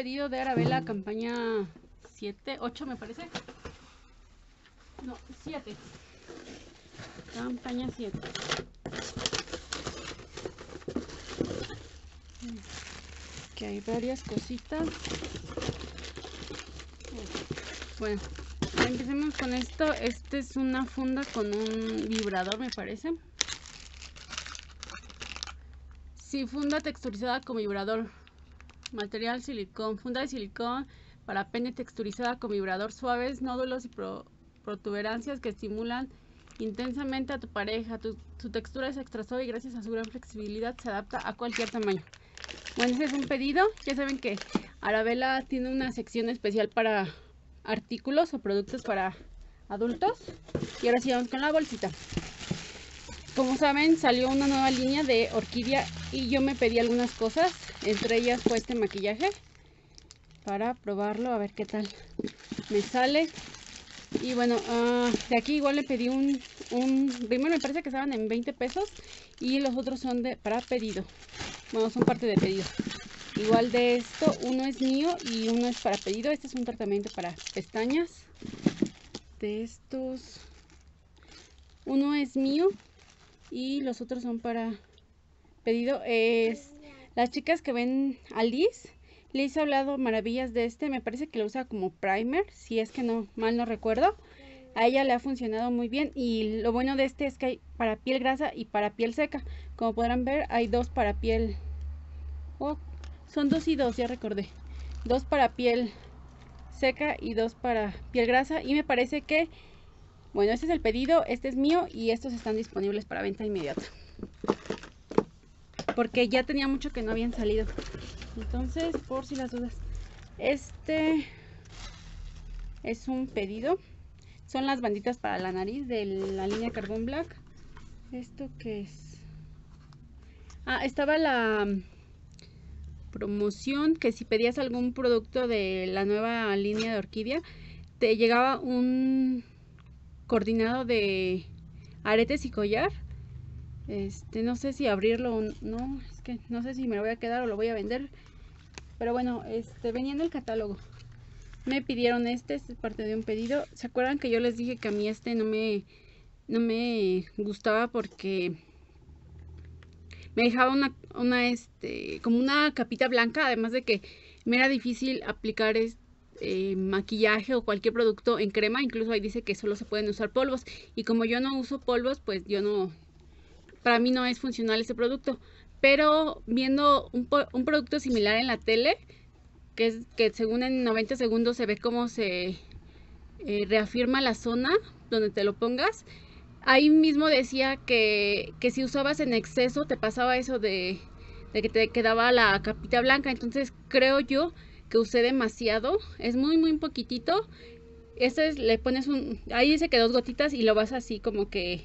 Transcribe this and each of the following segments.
pedido de Arabella, campaña 7, 8 me parece. No, 7. Campaña 7. Que hay varias cositas. Bueno, empecemos con esto. Este es una funda con un vibrador, me parece. Sí, funda texturizada con vibrador. Material silicón. Funda de silicón para pene texturizada con vibrador suaves, nódulos y protuberancias que estimulan intensamente a tu pareja. Tu, su textura es extra suave y gracias a su gran flexibilidad se adapta a cualquier tamaño. Bueno, ese es un pedido. Ya saben que Arabella tiene una sección especial para artículos o productos para adultos. Y ahora sí vamos con la bolsita. Como saben, salió una nueva línea de orquídea y yo me pedí algunas cosas. Entre ellas fue este maquillaje para probarlo, a ver qué tal me sale. Y bueno, uh, de aquí igual le pedí un, un, me parece que estaban en 20 pesos y los otros son de para pedido. Bueno, son parte de pedido. Igual de esto, uno es mío y uno es para pedido. Este es un tratamiento para pestañas. De estos, uno es mío y los otros son para pedido. Es las chicas que ven a Liz Liz ha hablado maravillas de este, me parece que lo usa como primer, si es que no mal no recuerdo. A ella le ha funcionado muy bien y lo bueno de este es que hay para piel grasa y para piel seca. Como podrán ver, hay dos para piel... Oh, son dos y dos, ya recordé. Dos para piel seca y dos para piel grasa. Y me parece que, bueno, este es el pedido, este es mío y estos están disponibles para venta inmediata. Porque ya tenía mucho que no habían salido. Entonces, por si las dudas, este es un pedido. Son las banditas para la nariz de la línea Carbon Black. ¿Esto qué es? Ah, estaba la promoción que si pedías algún producto de la nueva línea de orquídea, te llegaba un coordinado de aretes y collar. Este, no sé si abrirlo o no, es que no sé si me lo voy a quedar o lo voy a vender. Pero bueno, este venía en el catálogo. Me pidieron este, este es parte de un pedido. ¿Se acuerdan que yo les dije que a mí este no me, no me gustaba porque me dejaba una, una, este, como una capita blanca, además de que me era difícil aplicar este, maquillaje o cualquier producto en crema, incluso ahí dice que solo se pueden usar polvos, y como yo no uso polvos, pues yo no, para mí no es funcional ese producto, pero viendo un, un producto similar en la tele, que es que según en 90 segundos se ve cómo se eh, reafirma la zona donde te lo pongas. Ahí mismo decía que, si usabas en exceso te pasaba eso de, que te quedaba la capita blanca. Entonces creo yo que usé demasiado. Es muy, muy poquitito. Este es, le pones un... Ahí dice que dos gotitas y lo vas así como que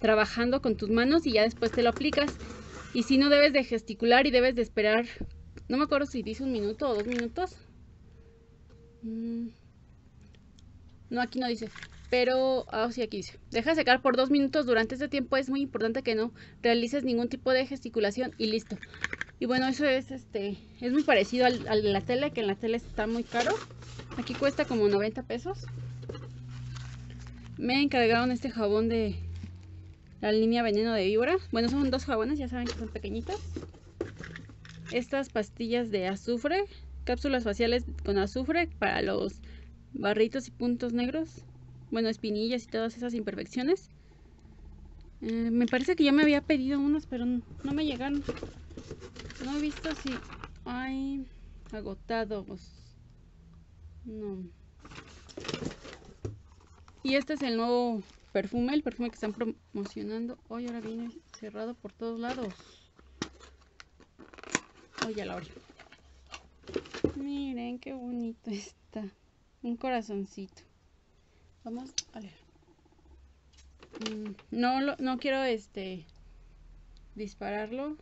trabajando con tus manos y ya después te lo aplicas. Y si no debes de gesticular y debes de esperar, no me acuerdo si dice un minuto o dos minutos. Mm. No, aquí no dice. Pero, ah, sí, aquí dice. Deja secar por dos minutos. Durante este tiempo es muy importante que no realices ningún tipo de gesticulación y listo. Y bueno, eso es este es muy parecido al, al de la tele, que en la tele está muy caro. Aquí cuesta como 90 pesos. Me encargaron este jabón de la línea veneno de víbora. Bueno, son dos jabones, ya saben que son pequeñitos. Estas pastillas de azufre, cápsulas faciales con azufre para los barritos y puntos negros. Bueno, espinillas y todas esas imperfecciones. Eh, me parece que ya me había pedido unas, pero no me llegaron. No he visto si hay agotados. No. Y este es el nuevo perfume, el perfume que están promocionando. Hoy ahora viene cerrado por todos lados. Hoy ya la abrí. Miren qué bonito está. Un corazoncito. Vamos a leer. Mm, no, no quiero este dispararlo.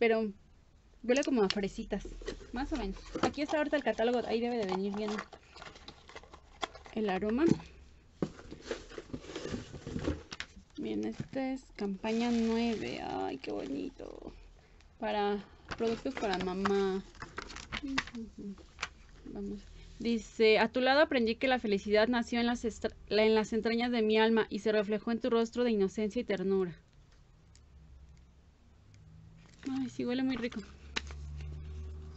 Pero huele como a fresitas. Más o menos. Aquí está ahorita el catálogo. Ahí debe de venir bien el aroma. Bien, esta es campaña 9. Ay, qué bonito. Para productos para mamá. Vamos. Dice, a tu lado aprendí que la felicidad nació en las, en las entrañas de mi alma y se reflejó en tu rostro de inocencia y ternura. Ay, sí, huele muy rico.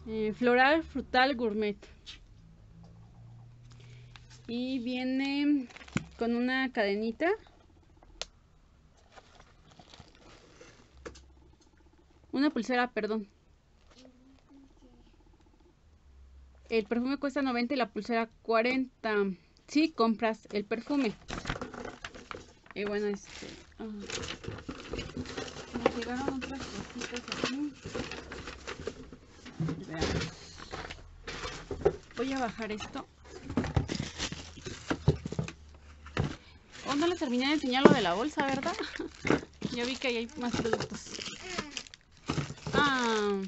Eh, floral, frutal, gourmet. Y viene con una cadenita. Una pulsera, perdón. El perfume cuesta 90 y la pulsera 40. Si compras el perfume. Y bueno, este... Ah, Voy a bajar esto. Oh, no les terminé de enseñar lo de la bolsa, ¿verdad? ya vi que ahí hay más productos. Ah...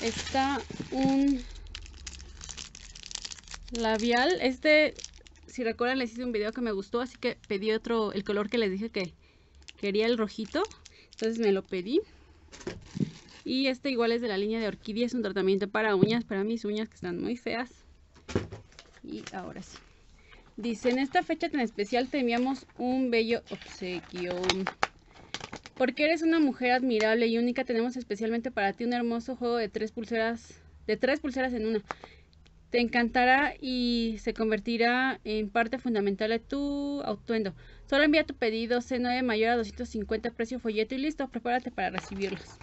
está un labial. Este, si recuerdan, les hice un video que me gustó, así que pedí otro, el color que les dije que quería el rojito. Entonces me lo pedí. Y este igual es de la línea de orquídea, es un tratamiento para uñas, para mis uñas que están muy feas. Y ahora sí. Dice, en esta fecha tan especial te enviamos un bello obsequio. Porque eres una mujer admirable y única, tenemos especialmente para ti un hermoso juego de tres pulseras, de tres pulseras en una. Te encantará y se convertirá en parte fundamental de tu atuendo. Solo envía tu pedido C9 mayor a 250 precio folleto y listo, prepárate para recibirlos.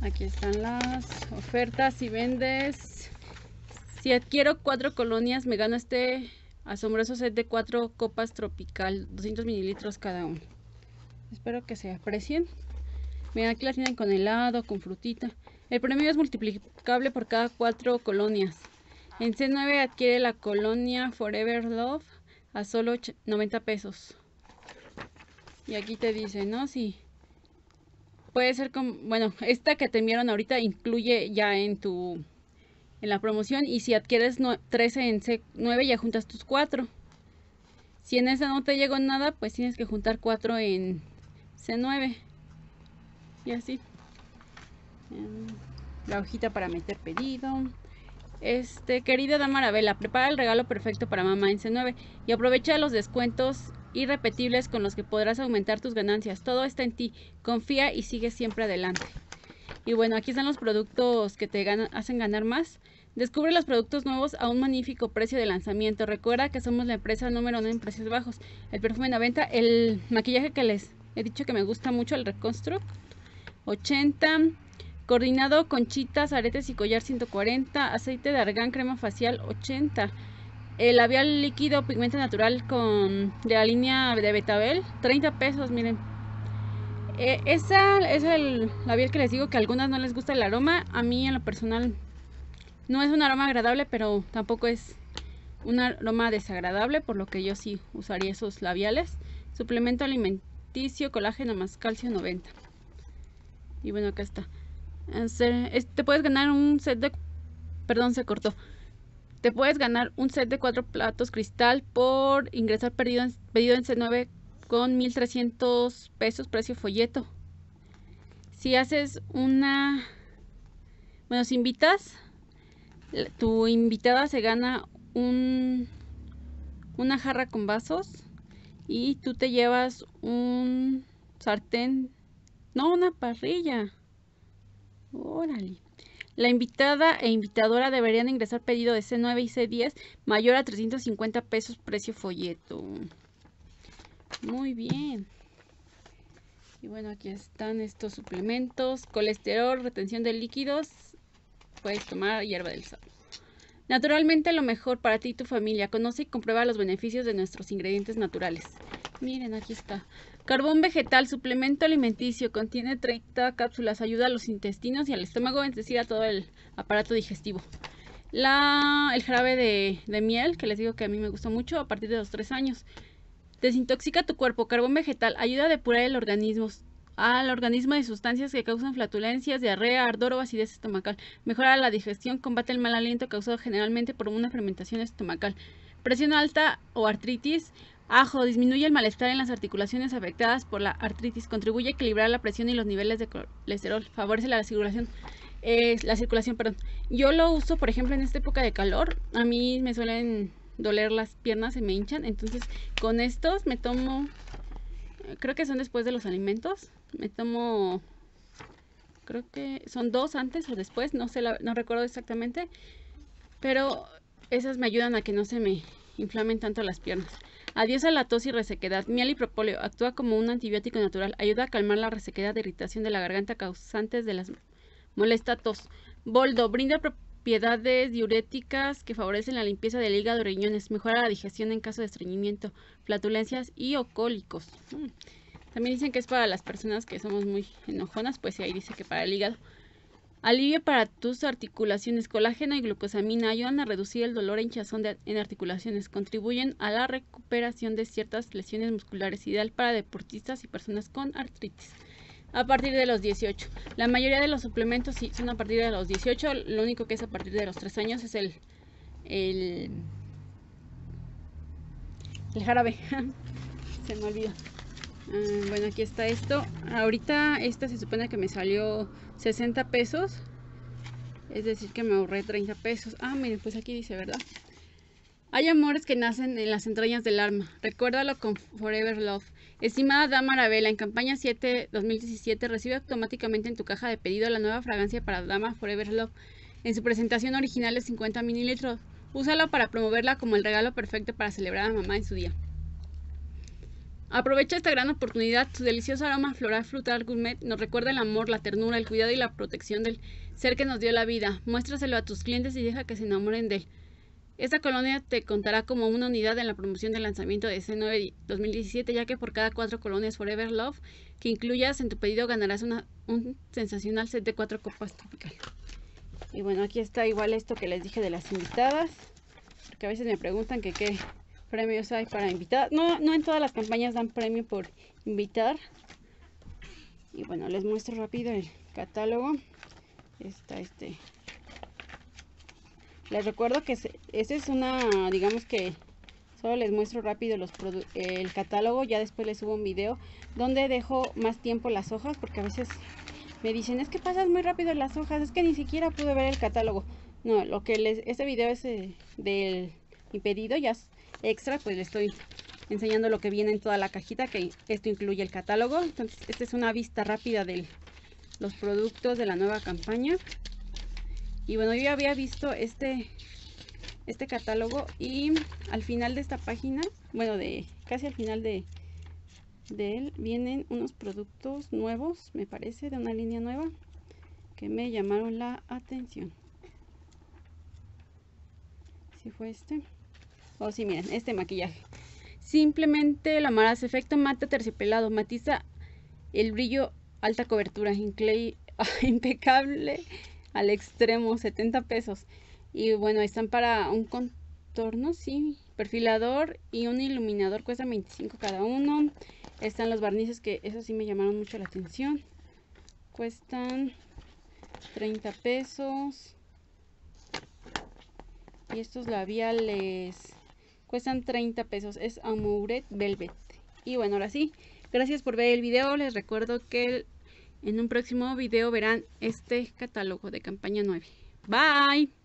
Aquí están las ofertas. Si vendes, si adquiero cuatro colonias, me gano este Asombroso set de cuatro copas tropical, 200 mililitros cada uno. Espero que se aprecien. Miren, aquí la tienen con helado, con frutita. El premio es multiplicable por cada cuatro colonias. En C9 adquiere la colonia Forever Love a solo 90 pesos. Y aquí te dice, ¿no? Sí. Puede ser como, bueno, esta que te enviaron ahorita incluye ya en tu en la promoción y si adquieres 13 en C9 ya juntas tus 4. Si en esa no te llegó nada, pues tienes que juntar 4 en C9. Y así. La hojita para meter pedido. Este, querida dama Arabella, prepara el regalo perfecto para mamá en C9 y aprovecha los descuentos irrepetibles con los que podrás aumentar tus ganancias. Todo está en ti. Confía y sigue siempre adelante. Y bueno, aquí están los productos que te hacen ganar más. Descubre los productos nuevos a un magnífico precio de lanzamiento. Recuerda que somos la empresa número uno en precios bajos. El perfume 90, el maquillaje que les he dicho que me gusta mucho, el Reconstruct, 80. Coordinado conchitas, aretes y collar 140. Aceite de argán, crema facial 80. El labial líquido pigmento natural con de la línea de Betabel 30 pesos, miren eh, esa es el labial que les digo que a algunas no les gusta el aroma. A mí en lo personal no es un aroma agradable, pero tampoco es un aroma desagradable, por lo que yo sí usaría esos labiales. Suplemento alimenticio, colágeno más calcio 90. Y bueno, acá está. Te puedes ganar un set de... Perdón, se cortó. Te puedes ganar un set de cuatro platos cristal por ingresar pedido en, pedido en C9 con 1300 pesos precio folleto. Si haces una, bueno, si invitas, tu invitada se gana un, una jarra con vasos y tú te llevas un sartén, no, una parrilla. Órale. La invitada e invitadora deberían ingresar pedido de C9 y C10 mayor a 350 pesos precio folleto. Muy bien. Y bueno, aquí están estos suplementos. Colesterol, retención de líquidos. Puedes tomar hierba del sal. Naturalmente lo mejor para ti y tu familia. Conoce y comprueba los beneficios de nuestros ingredientes naturales. Miren, aquí está. Carbón vegetal, suplemento alimenticio. Contiene 30 cápsulas. Ayuda a los intestinos y al estómago, es decir, a todo el aparato digestivo. La, el jarabe de, de miel, que les digo que a mí me gusta mucho, a partir de los 3 años. Desintoxica tu cuerpo. Carbón vegetal ayuda a depurar el organismo al organismo de sustancias que causan flatulencias, diarrea, ardor o acidez estomacal. Mejora la digestión, combate el mal aliento causado generalmente por una fermentación estomacal. Presión alta o artritis. Ajo disminuye el malestar en las articulaciones afectadas por la artritis. Contribuye a equilibrar la presión y los niveles de colesterol. Favorece la circulación. la circulación, perdón. Yo lo uso, por ejemplo, en esta época de calor. A mí me suelen doler las piernas, se me hinchan. Entonces, con estos me tomo, creo que son después de los alimentos. Me tomo, creo que son dos antes o después, no sé, no recuerdo exactamente. Pero esas me ayudan a que no se me inflamen tanto las piernas. Adiós a la tos y resequedad. Miel y propóleo actúa como un antibiótico natural. Ayuda a calmar la resequedad de irritación de la garganta causantes de las molesta tos. Boldo brinda propiedades diuréticas que favorecen la limpieza del hígado y riñones. Mejora la digestión en caso de estreñimiento, flatulencias y o cólicos. Mm. También dicen que es para las personas que somos muy enojonas, pues ahí dice que para el hígado. Alivio para tus articulaciones. Colágeno y glucosamina ayudan a reducir el dolor e hinchazón en articulaciones. Contribuyen a la recuperación de ciertas lesiones musculares. Ideal para deportistas y personas con artritis. A partir de los 18. La mayoría de los suplementos sí son a partir de los 18. Lo único que es a partir de los 3 años es el, el, el jarabe. Se me olvidó. Ah, bueno, aquí está esto. Ahorita esta se supone que me salió 60 pesos. Es decir, que me ahorré 30 pesos. Ah, miren, pues aquí dice, ¿verdad? Hay amores que nacen en las entrañas del alma. Recuérdalo con Forever Love. Estimada Dama Arabella, en campaña 7 2017 recibe automáticamente en tu caja de pedido la nueva fragancia para Dama Forever Love. En su presentación original de 50 mililitros. Úsala para promoverla como el regalo perfecto para celebrar a mamá en su día. Aprovecha esta gran oportunidad. Su delicioso aroma floral frutal gourmet nos recuerda el amor, la ternura, el cuidado y la protección del ser que nos dio la vida. Muéstraselo a tus clientes y deja que se enamoren de él. Esta colonia te contará como una unidad en la promoción del lanzamiento de C9 2017, ya que por cada cuatro colonias Forever Love que incluyas en tu pedido ganarás una, un sensacional set de cuatro copas tropical. Y bueno, aquí está igual esto que les dije de las invitadas, porque a veces me preguntan que qué premios hay para invitar. No, no en todas las campañas dan premio por invitar. Y bueno, les muestro rápido el catálogo. Está este. Les recuerdo que ese es una, digamos que solo les muestro rápido el catálogo. Ya después les subo un video donde dejo más tiempo las hojas porque a veces me dicen es que pasas muy rápido las hojas. Es que ni siquiera pude ver el catálogo. No, lo que les, este video es eh, del mi pedido ya extra, pues le estoy enseñando lo que viene en toda la cajita, que esto incluye el catálogo. Entonces, esta es una vista rápida de los productos de la nueva campaña. Y bueno, yo ya había visto este, este catálogo y al final de esta página, bueno, de casi al final de, de él, vienen unos productos nuevos, me parece, de una línea nueva, que me llamaron la atención. Si fue este. Oh, sí, miren, este maquillaje. Simplemente la amarás efecto mata terciopelado, matiza el brillo, alta cobertura, impecable al extremo, 70 pesos. Y bueno, están para un contorno, sí, perfilador y un iluminador, cuesta 25 cada uno. Están los barnices que eso sí me llamaron mucho la atención. Cuestan 30 pesos. Y estos labiales Cuestan 30 pesos. Es Amouret Velvet. Y bueno, ahora sí. Gracias por ver el video. Les recuerdo que en un próximo video verán este catálogo de campaña 9. Bye.